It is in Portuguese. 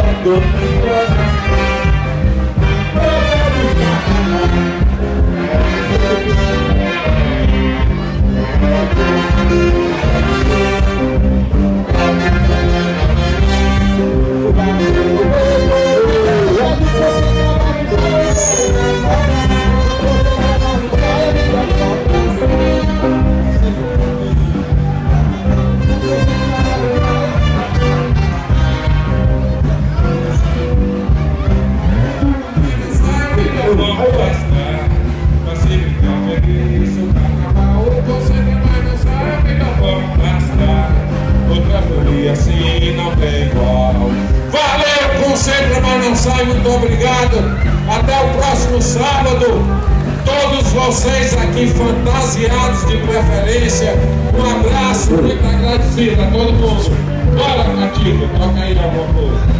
không được assim não tem igual. Valeu, concentra, mas não sai. Muito obrigado. Até o próximo sábado. Todos vocês aqui fantasiados de preferência. Um abraço muito agradecido a todo mundo. Bora, Catito, toca aí alguma coisa.